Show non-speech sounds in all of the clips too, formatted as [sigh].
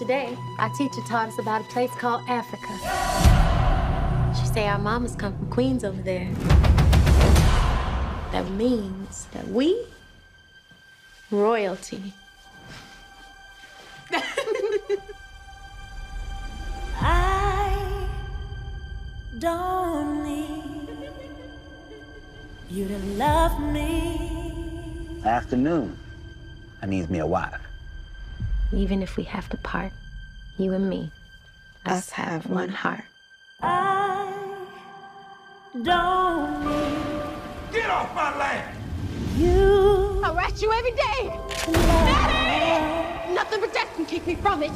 Today, our teacher taught us about a place called Africa. She say our mamas come from Queens over there. That means that we royalty. [laughs] I don't need you to love me. Afternoon. I needs me a wife. Even if we have to part, you and me, us have one heart. I don't need Get off my land! you. I rat you every day. Daddy! Nothing but death can keep me from it.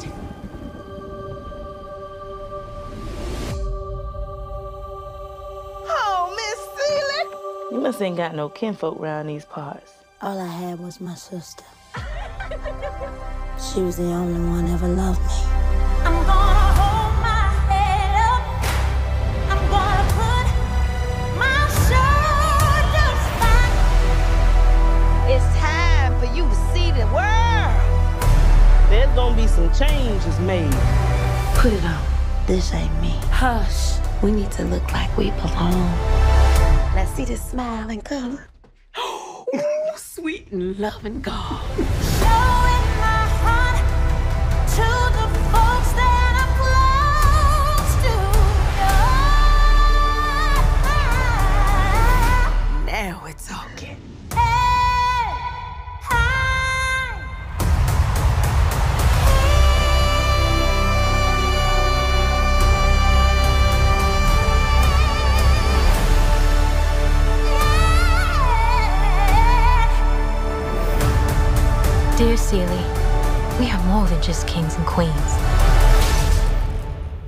Oh, Miss Celie. You must ain't got no kinfolk around these parts. All I had was my sister. [laughs] She was the only one ever loved me. I'm gonna hold my head up. I'm gonna put my shoulders back. It's time for you to see the world. There's gonna be some changes made. Put it on. This ain't me. Hush. We need to look like we belong. Let's see this smile and color. [gasps] Sweet and loving God. Dear Celie, we are more than just kings and queens.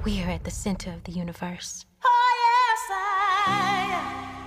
We are at the center of the universe. Oh, yes, I